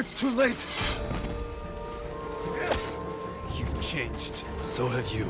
It's too late! You've changed. So have you,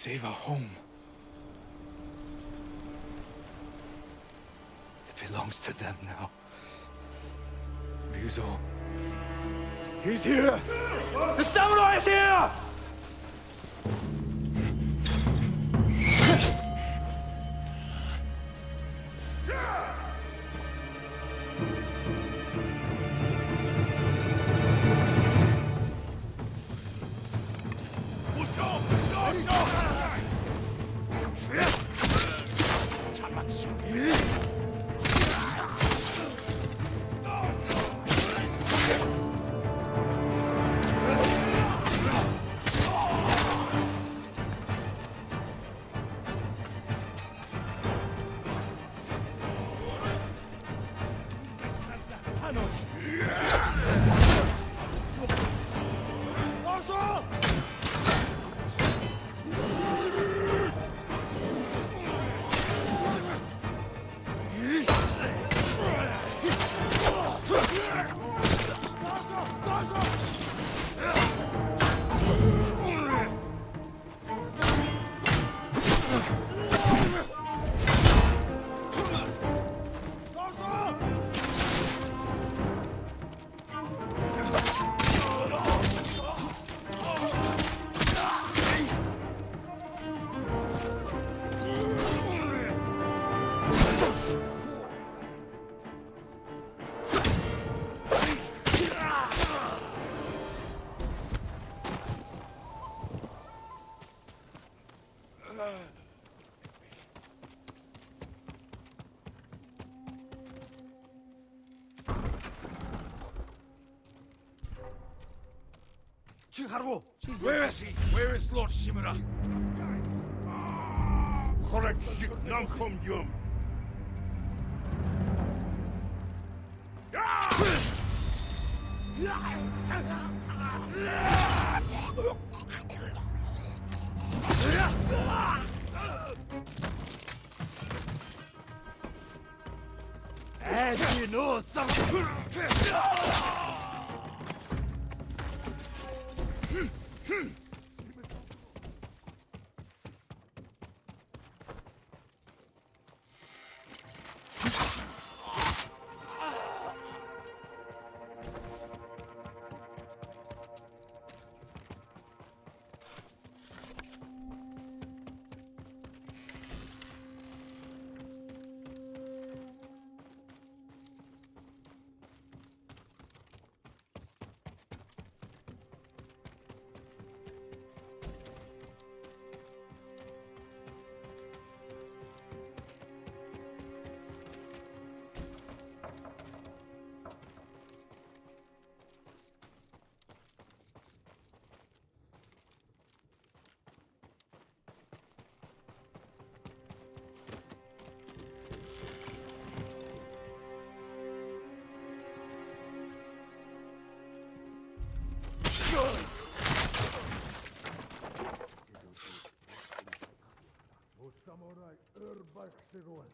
save our home. It belongs to them now. Ryuzo. He's here! The samurai is here! Chinharu! Where is he? Where is Lord Shimura? Correct ship, Namkom Yum. Bu samuray ırbaştırıyor.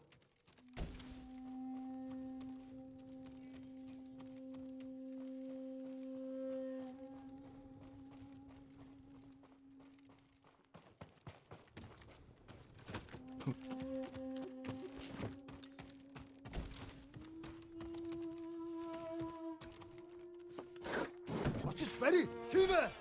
What is very? Tive!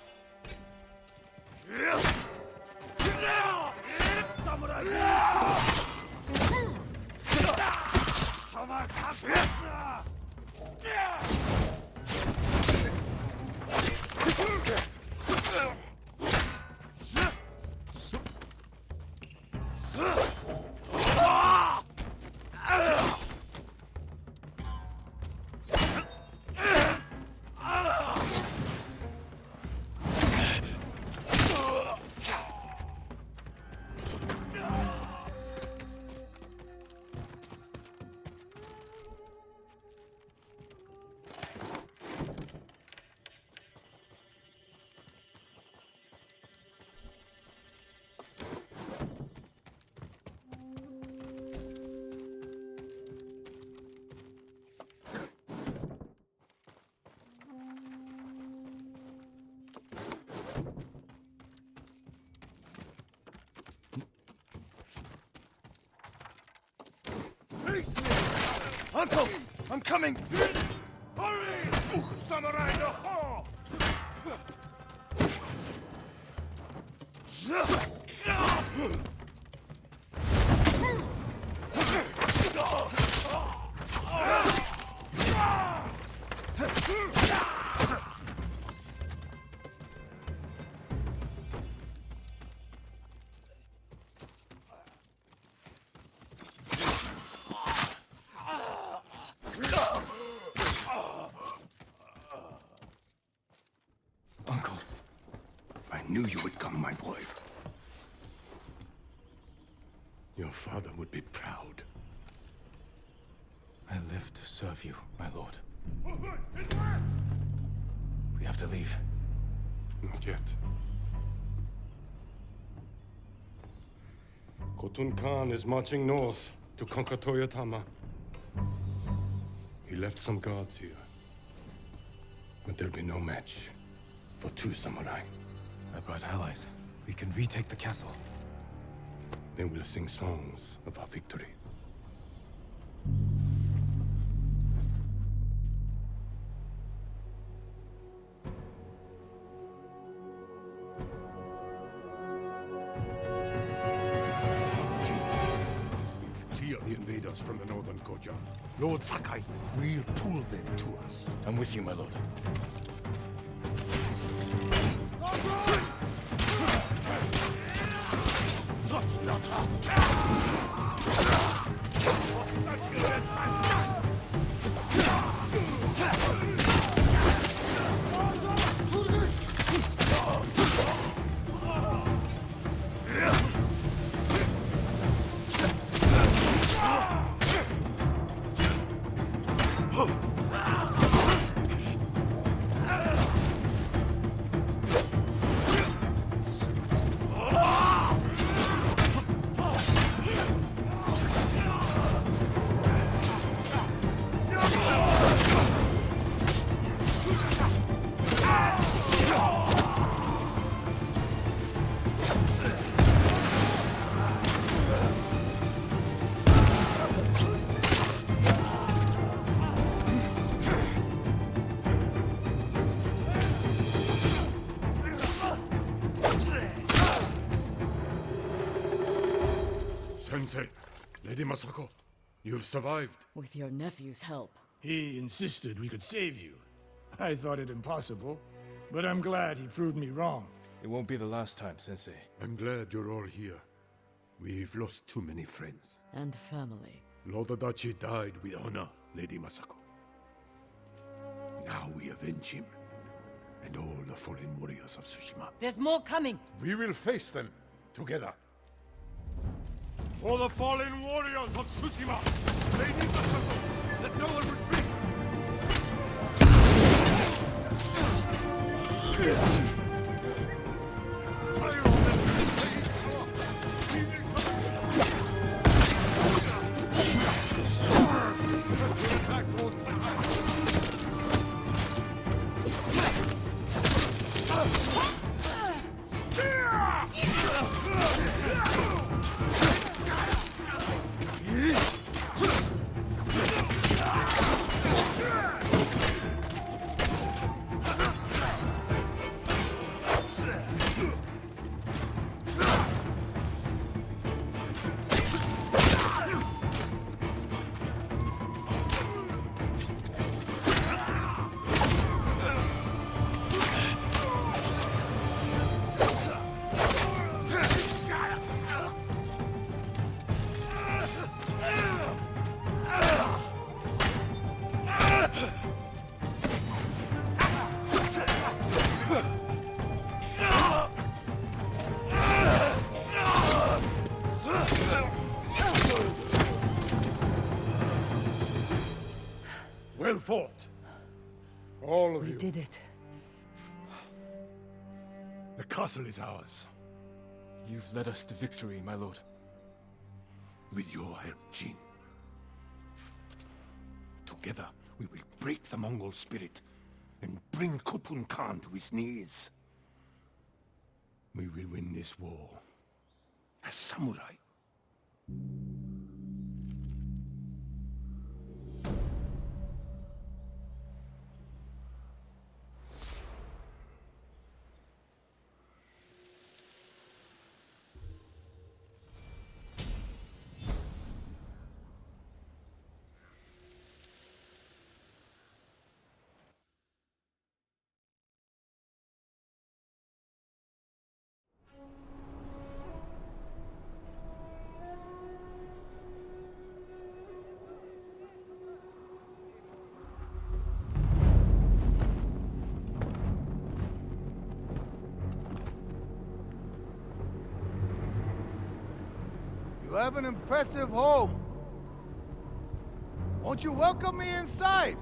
Uncle! I'm coming! Hurry! Samurai no ho! Knew you would come, my boy. Your father would be proud. I live to serve you, my lord. We have to leave. Not yet. Khotun Khan is marching north to conquer Toyotama. He left some guards here. But there'll be no match for two samurai. I brought allies. We can retake the castle. Then we'll sing songs of our victory. Tear the invaders from the northern Koja. Lord Sakai we'll pull them to us. I'm with you, my lord. Sensei, Lady Masako, you've survived. With your nephew's help. He insisted we could save you. I thought it impossible, but I'm glad he proved me wrong. It won't be the last time, Sensei. I'm glad you're all here. We've lost too many friends. And family. Lord Adachi died with honor, Lady Masako. Now we avenge him, and all the fallen warriors of Tsushima. There's more coming! We will face them together. For the fallen warriors of Tsushima! They need the circle! Let no one retreat! Well fought. All of we you. We did it. The castle is ours. You've led us to victory, my lord. With your help, Jin. Together we will break the Mongol spirit and bring Khotun Khan to his knees. We will win this war as samurai. You have an impressive home. Won't you welcome me inside?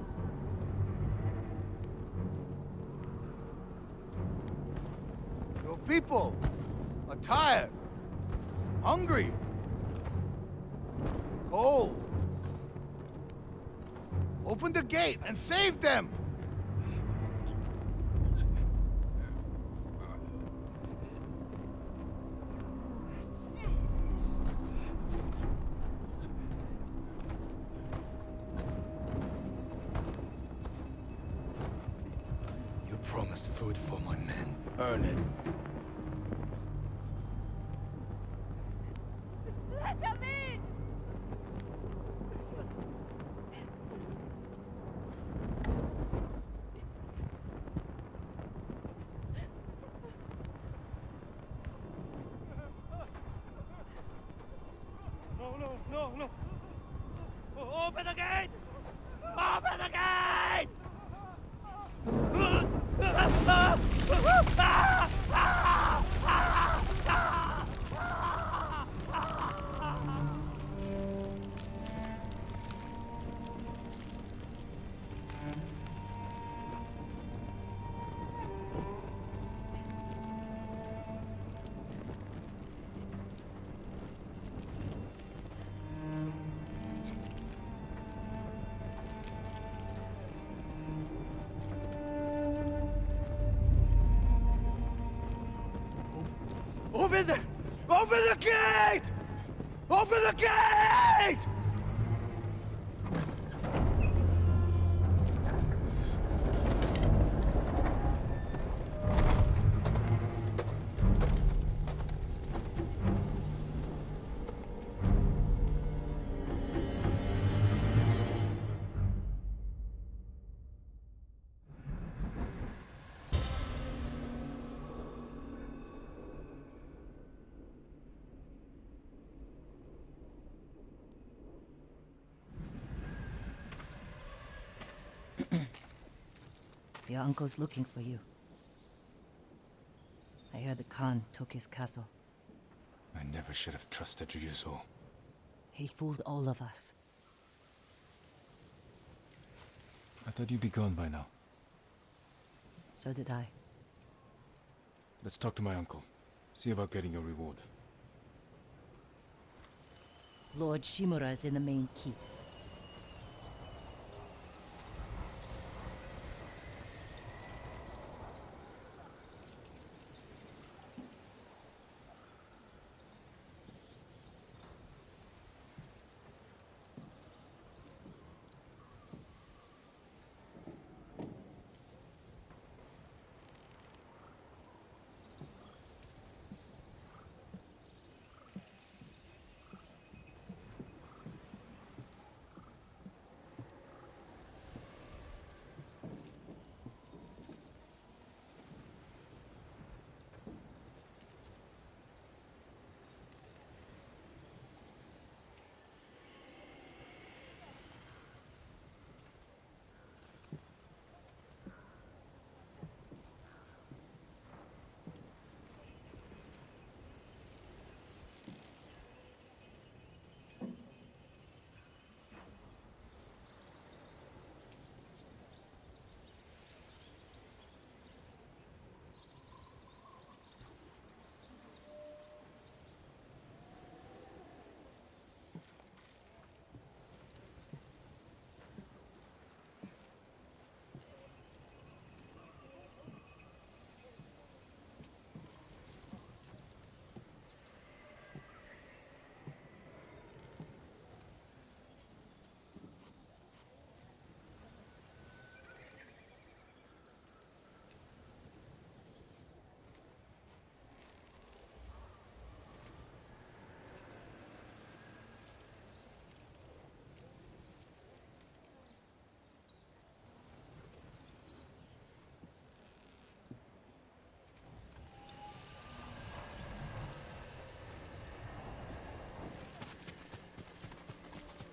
Your people are tired, hungry, cold. Open the gate and save them! The gate! Open the gate! Mm. Your uncle's looking for you. I heard the Khan took his castle. I never should have trusted Ryuzo. He fooled all of us. I thought you'd be gone by now. So did I. Let's talk to my uncle. See about getting your reward. Lord Shimura is in the main keep.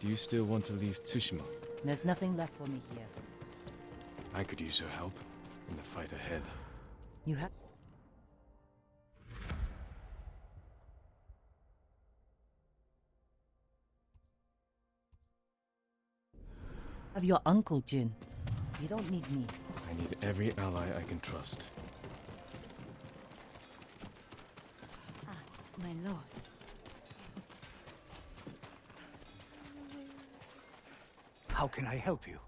Do you still want to leave Tsushima? There's nothing left for me here. I could use your help in the fight ahead. You have. Of your uncle, Jin. You don't need me. I need every ally I can trust. Ah, my lord. How can I help you?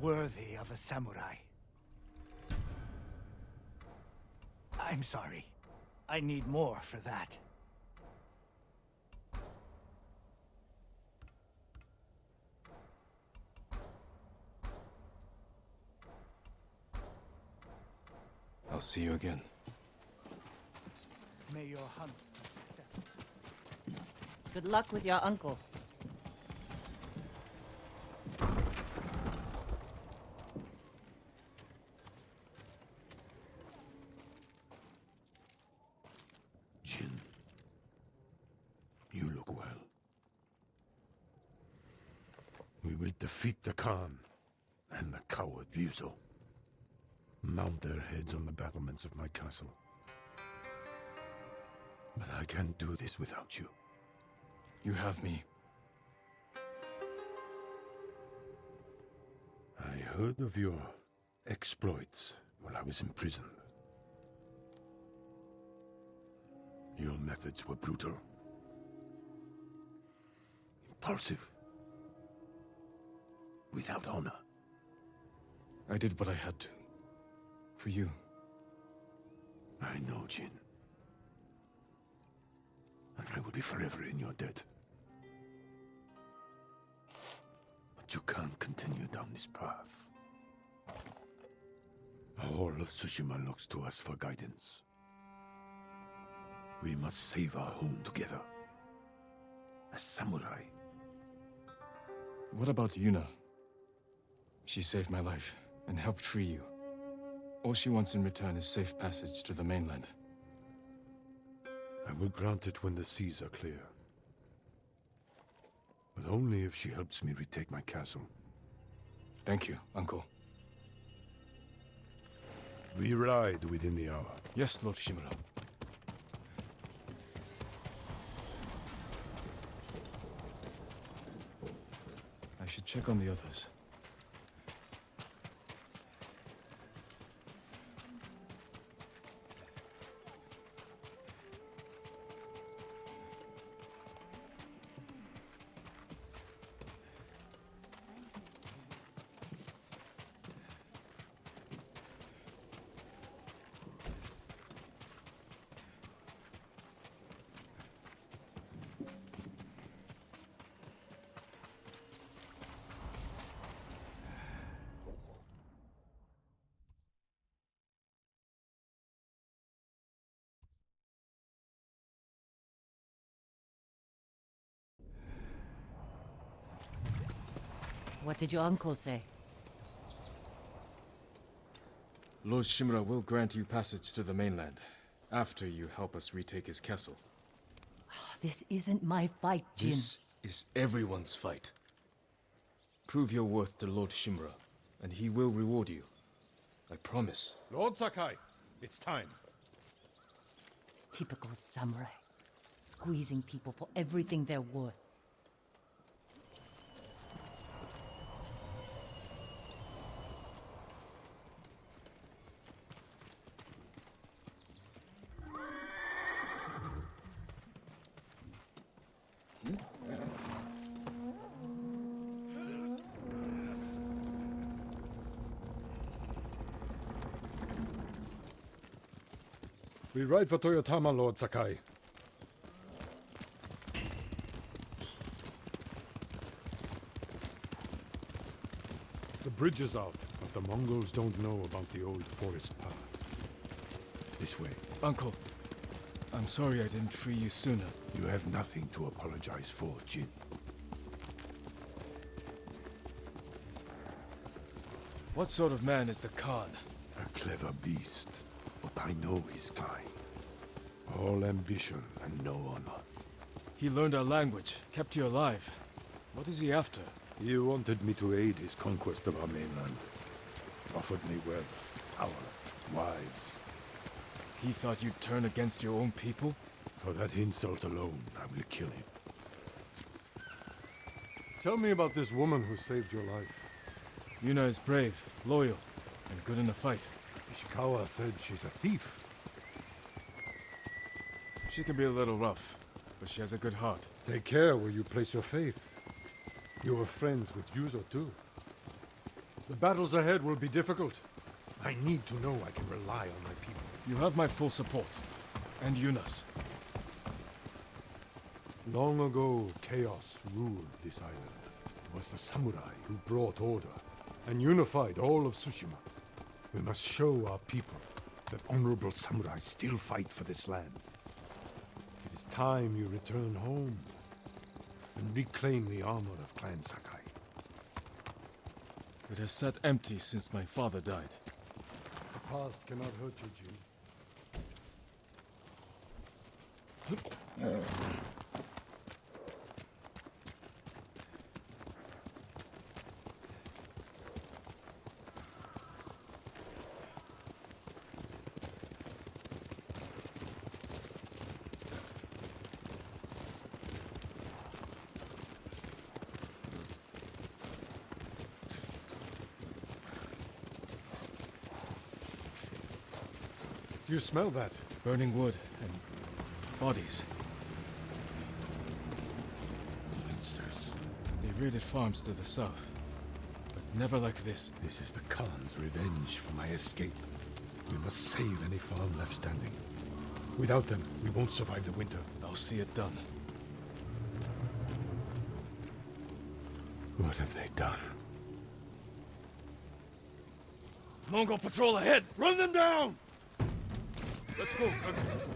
Worthy of a samurai. I'm sorry. I need more for that. I'll see you again. May your hunts be successful. Good luck with your uncle. Jin, you look well. We will defeat the Khan and the coward Ryuzo. Their heads on the battlements of my castle. But I can't do this without you. You have me. I heard of your exploits while I was in prison. Your methods were brutal, impulsive, without honor. I did what I had to. For you. I know, Jin. And I will be forever in your debt. But you can't continue down this path. All of Tsushima looks to us for guidance. We must save our home together. As samurai. What about Yuna? She saved my life and helped free you. All she wants in return is safe passage to the mainland. I will grant it when the seas are clear. But only if she helps me retake my castle. Thank you, Uncle. We ride within the hour. Yes, Lord Shimura. I should check on the others. What did your uncle say? Lord Shimura will grant you passage to the mainland after you help us retake his castle. Ah, this isn't my fight, Jin. This is everyone's fight. Prove your worth to Lord Shimura, and he will reward you. I promise. Lord Sakai, it's time. Typical samurai. Squeezing people for everything they're worth. We ride for Toyotama, Lord Sakai. The bridge is out, but the Mongols don't know about the old forest path. This way. Uncle, I'm sorry I didn't free you sooner. You have nothing to apologize for, Jin. What sort of man is the Khan? A clever beast, but I know his kind. All ambition and no honor. He learned our language, kept you alive. What is he after? He wanted me to aid his conquest of our mainland. Offered me wealth, power, wives. He thought you'd turn against your own people? For that insult alone, I will kill him. Tell me about this woman who saved your life. Yuna is brave, loyal, and good in a fight. Ishikawa said she's a thief. She can be a little rough, but she has a good heart. Take care where you place your faith. You are friends with Ryuzo too. The battles ahead will be difficult. I need to know I can rely on my people. You have my full support. And Yuna's. Long ago, chaos ruled this island. It was the samurai who brought order and unified all of Tsushima. We must show our people that honorable samurai still fight for this land. It is time you return home and reclaim the armor of Clan Sakai. It has sat empty since my father died. The past cannot hurt you, Jin. Uh, you smell that? Burning wood and bodies. Monsters. They raided farms to the south. But never like this. This is the Khan's revenge for my escape. We must save any farm left standing. Without them, we won't survive the winter. I'll see it done. What have they done? Mongol patrol ahead! Run them down! Let's go, Cook.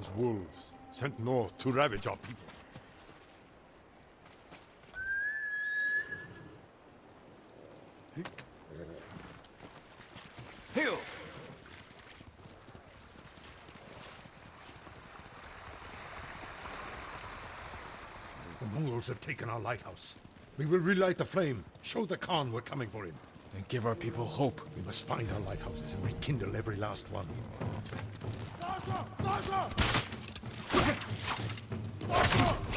They're the Khan's wolves, sent north to ravage our people. Hill! The Mongols have taken our lighthouse. We will relight the flame, show the Khan we're coming for him. And give our people hope. We must find our lighthouses and rekindle every last one. 大哥，大哥，大。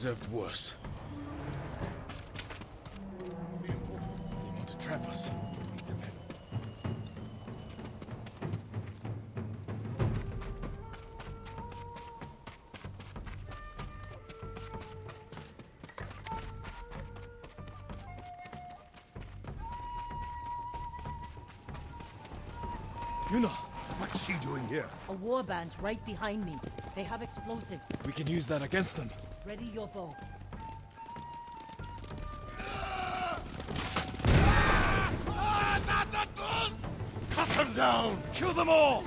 Deserved worse. They want to trap us. Meet them here. Yuna, What's she doing here? A warband's right behind me. They have explosives. we can use that against them. Ready your bow. Ah! Ah, Cut them down! Kill them all!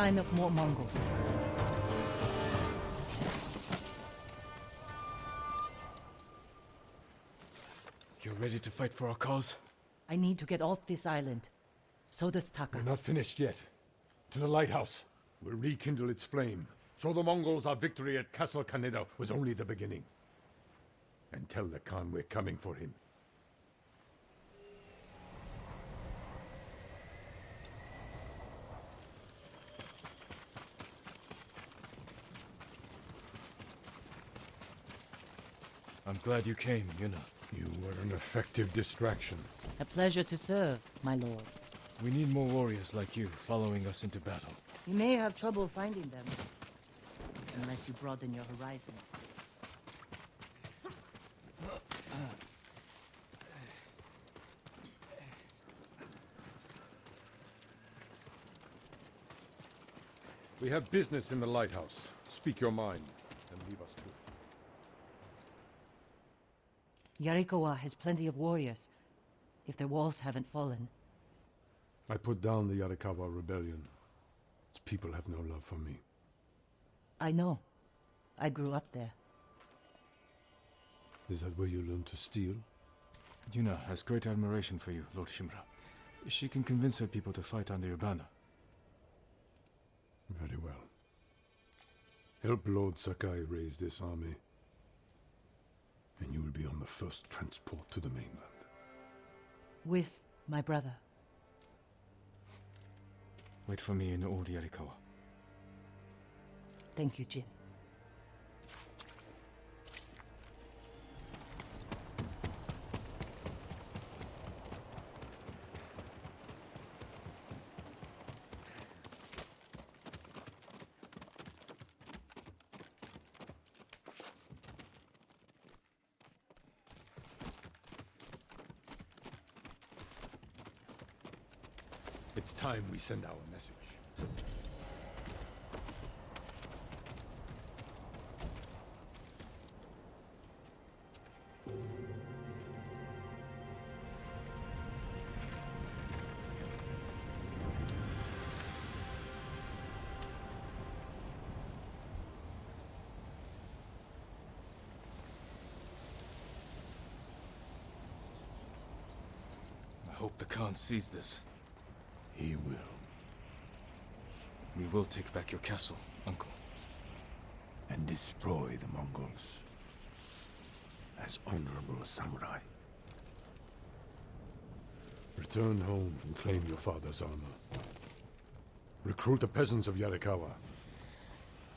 Sign of more Mongols. You're ready to fight for our cause? I need to get off this island. So does Taka. We're not finished yet. To the lighthouse. We'll rekindle its flame. Show the Mongols our victory at Castle Kaneda was only the beginning. And tell the Khan we're coming for him. I'm glad you came, Yuna. You were an effective distraction. A pleasure to serve, my lords. We need more warriors like you following us into battle. You may have trouble finding them. Unless you broaden your horizons. We have business in the lighthouse. Speak your mind, and leave us to it. Yarikawa has plenty of warriors. If their walls haven't fallen. I put down the Yarikawa rebellion. Its people have no love for me. I know. I grew up there. Is that where you learned to steal? Yuna has great admiration for you, Lord Shimura. She can convince her people to fight under your banner. Very well. Help Lord Sakai raise this army. And you will be on the first transport to the mainland. With my brother. Wait for me in Old Yarikawa. Thank you, Jin. It's time we send our message. I hope the Khan sees this. He will. We will take back your castle, Uncle. And destroy the Mongols. As honorable samurai. Return home and claim your father's armor. Recruit the peasants of Yarikawa.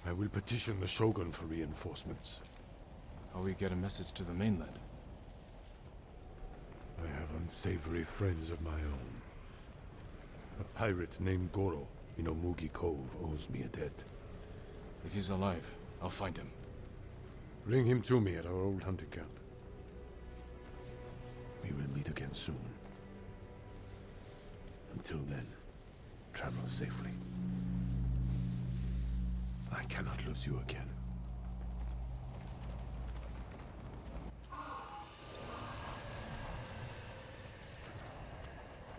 I will petition the Shogun for reinforcements. How we get a message to the mainland? I have unsavory friends of my own. A pirate named Goro in Umugi Cove owes me a debt. If he's alive, I'll find him. Bring him to me at our old hunting camp. We will meet again soon. Until then, travel safely. I cannot lose you again.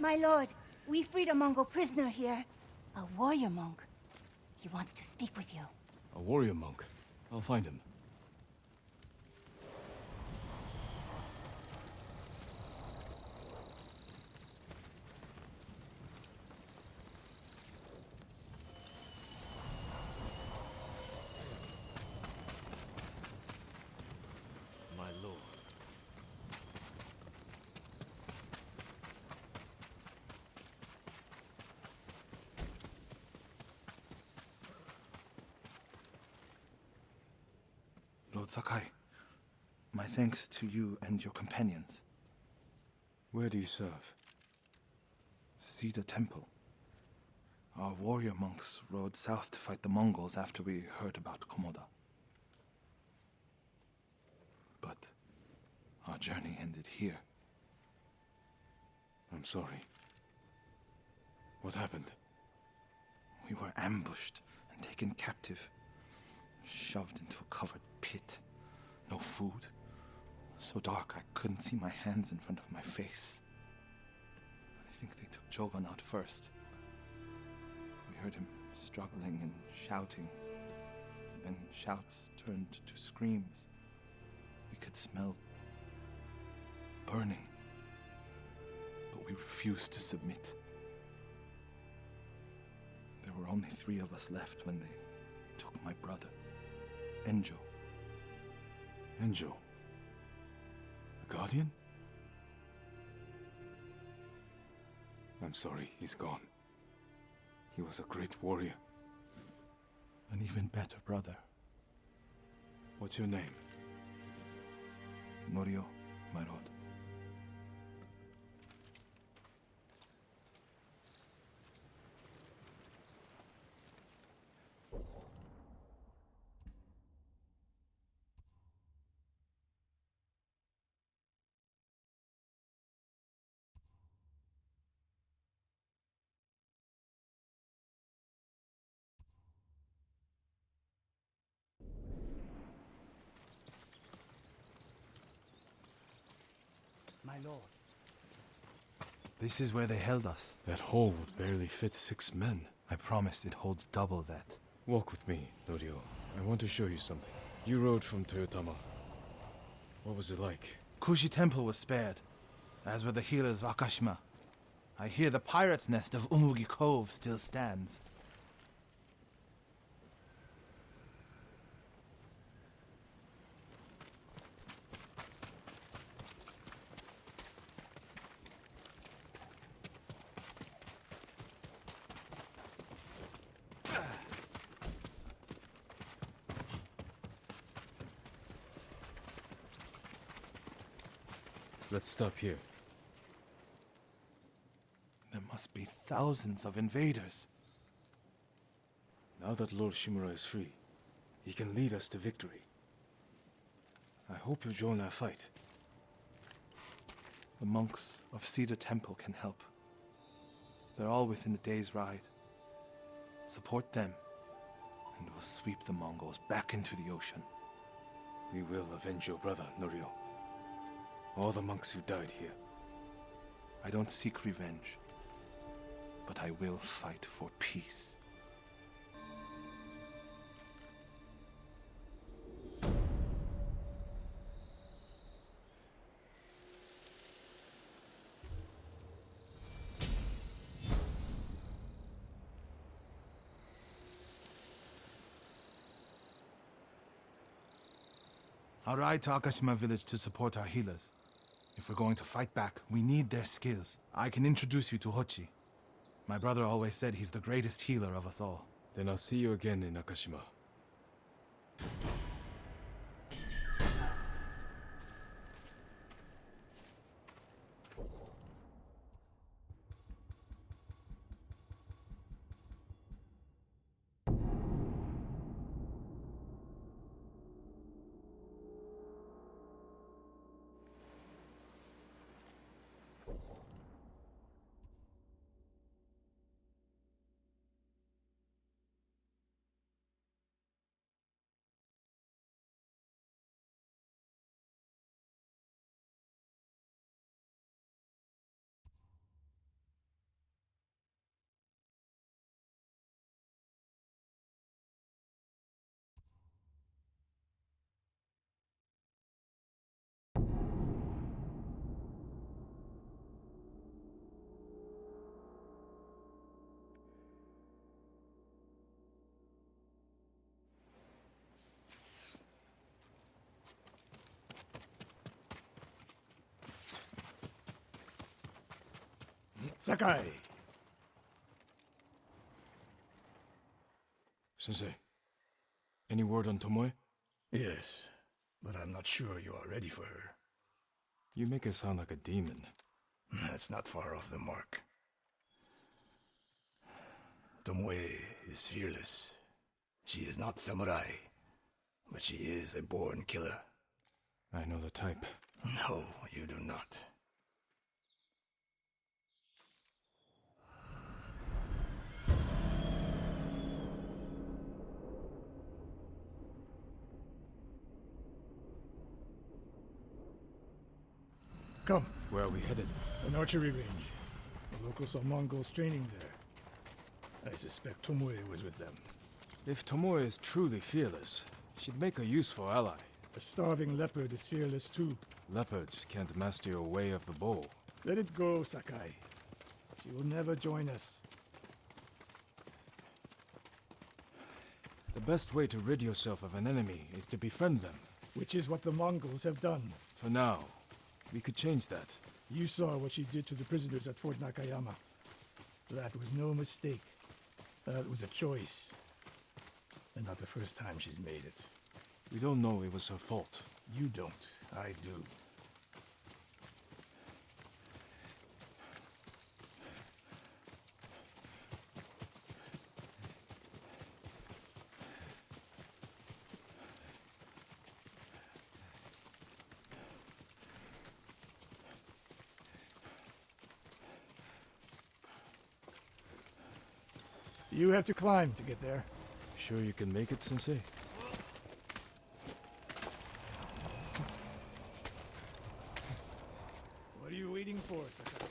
My lord, we freed a Mongol prisoner here. A warrior monk. He wants to speak with you. A warrior monk. I'll find him. My lord. Lord Sakai, my thanks to you and your companions. Where do you serve? Cedar Temple. Our warrior monks rode south to fight the Mongols after we heard about Komoda. But our journey ended here. I'm sorry. What happened? We were ambushed and taken captive, shoved into a covered pit. No food. So dark I couldn't see my hands in front of my face. I think they took Jogon out first. We heard him struggling and shouting. Then shouts turned to screams. We could smell burning. But we refused to submit. There were only three of us left when they took my brother, Enjo. Enjo. Guardian? I'm sorry, he's gone. He was a great warrior. An even better brother, What's your name? Norio, lord. This is where they held us. That hole would barely fit six men. I promised it holds double that. Walk with me, Norio. I want to show you something. You rode from Toyotama. What was it like? Kushi Temple was spared, as were the healers of Akashima. I hear the pirate's nest of Umugi Cove still stands. Let's stop here. There must be thousands of invaders. Now that Lord Shimura is free, he can lead us to victory. I hope you join our fight. The monks of Cedar Temple can help. They're all within a day's ride. Support them, and we'll sweep the Mongols back into the ocean. We will avenge your brother, Norio. All the monks who died here. I don't seek revenge, but I will fight for peace. I'll ride to Akashima village to support our healers. If we're going to fight back, we need their skills. I can introduce you to Hochi. My brother always said he's the greatest healer of us all. Then I'll see you again in Akashima. Sakai! Sensei, any word on Tomoe? Yes, but I'm not sure you are ready for her. You make her sound like a demon. That's not far off the mark. Tomoe is fearless. She is not samurai, but she is a born killer. I know the type. No, you do not. Come, Where are we headed? an archery range. The locals saw Mongols training there. I suspect Tomoe was with them. If Tomoe is truly fearless, she'd make a useful ally. A starving leopard is fearless too. Leopards can't master your way of the bow. Let it go, Sakai. She will never join us. The best way to rid yourself of an enemy is to befriend them. Which is what the Mongols have done. For now, we could change that. You saw what she did to the prisoners at Fort Nakayama. That was no mistake. That was a choice. And not the first time she's made it. We don't know it was her fault. You don't. I do. Have to climb to get there. Sure you can make it, Sensei? What are you waiting for, Sakai?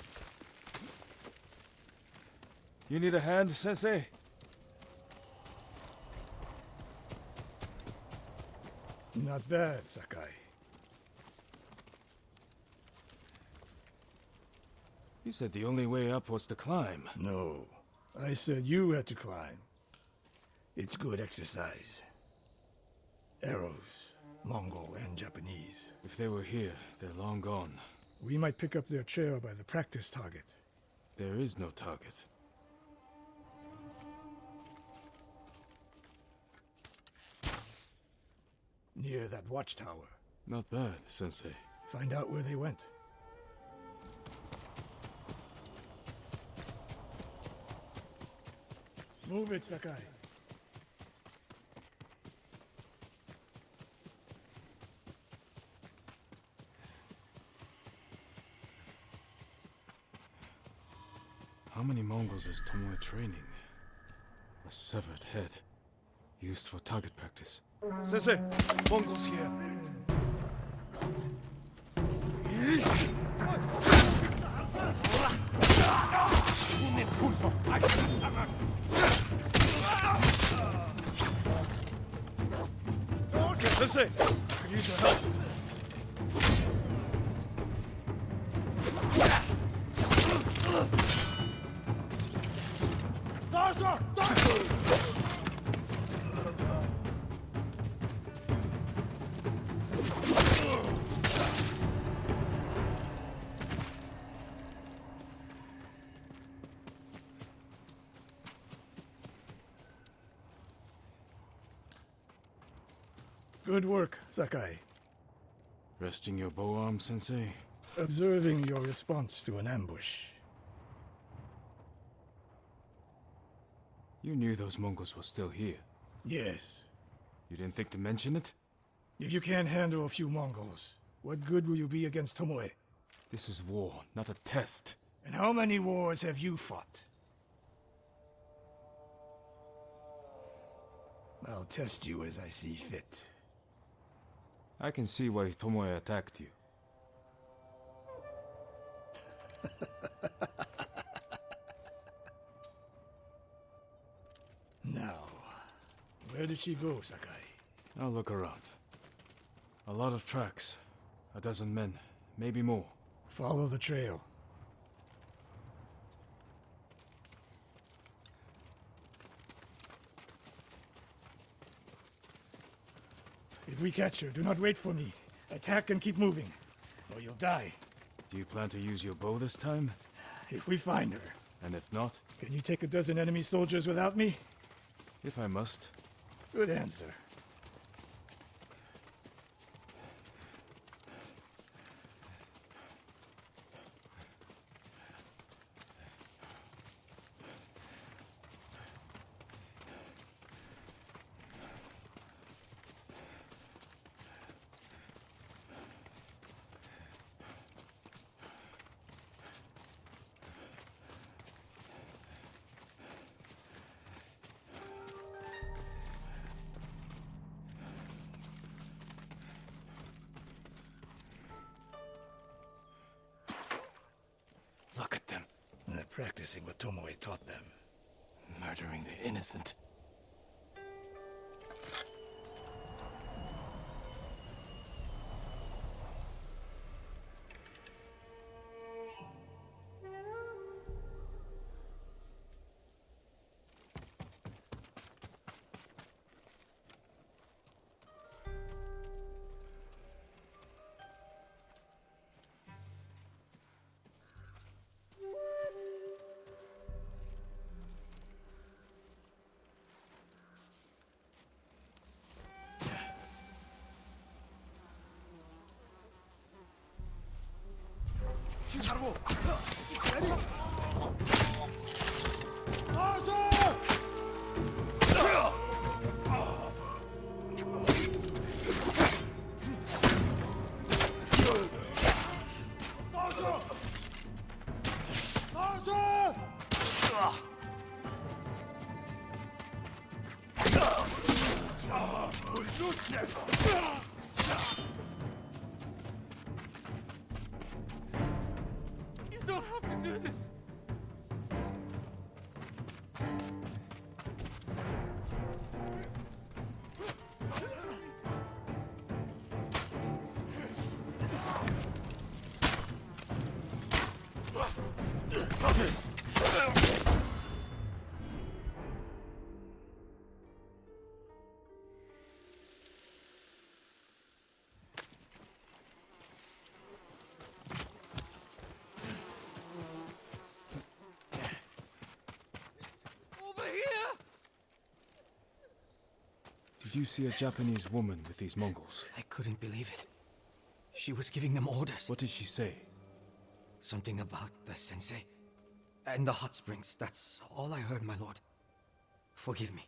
You need a hand, Sensei? Not bad, Sakai. You said the only way up was to climb. No. I said you had to climb. It's good exercise. Arrows, Mongol and Japanese. If they were here, they're long gone. We might pick up their trail by the practice target. There is no target. Near that watchtower. Not bad, Sensei. Find out where they went. Move it, Sakai. How many Mongols is Tomoe training? A severed head. Used for target practice. Sensei, Mongols here. I could use your help. Good work, Sakai. Resting your bow arm, Sensei? Observing your response to an ambush. You knew those Mongols were still here. Yes. You didn't think to mention it? If you can't handle a few Mongols, what good will you be against Tomoe? This is war, not a test. And how many wars have you fought? I'll test you as I see fit. I can see why Tomoe attacked you. Now, where did she go, Sakai? I'll look around. A lot of tracks. A dozen men, maybe more. Follow the trail. If we catch her, do not wait for me. Attack and keep moving, or you'll die. Do you plan to use your bow this time? If we find her, And if not, can you take a dozen enemy soldiers without me? if I must, Good answer. Innocent. あ! Did you see a Japanese woman with these Mongols? I couldn't believe it. She was giving them orders. What did she say? Something about the sensei. And the hot springs. That's all I heard, my lord. Forgive me.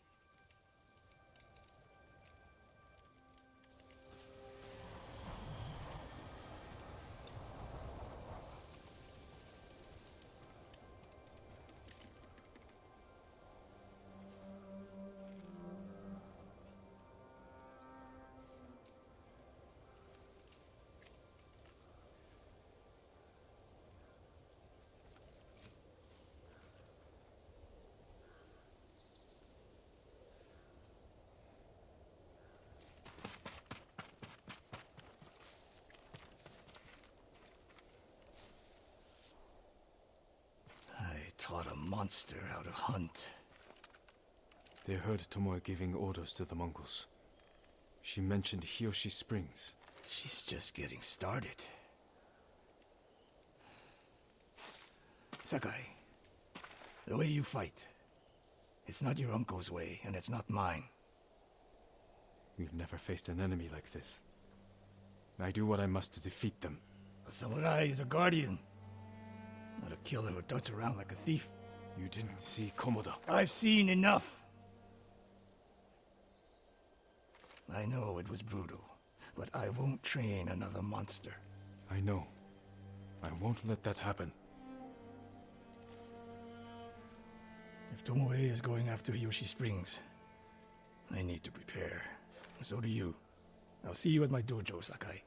Monster out to hunt. They heard Tomoe giving orders to the Mongols. She mentioned Hiyoshi Springs. She's just getting started. Sakai, the way you fight, it's not your uncle's way, and it's not mine. We've never faced an enemy like this. I do what I must to defeat them. A samurai is a guardian, not a killer who darts around like a thief. You didn't see Komoda. I've seen enough. I know it was brutal, but I won't train another monster. I know. I won't let that happen. If Tomoe is going after Hiyoshi Springs, I need to prepare. So do you. I'll see you at my dojo, Sakai.